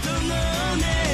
ことのない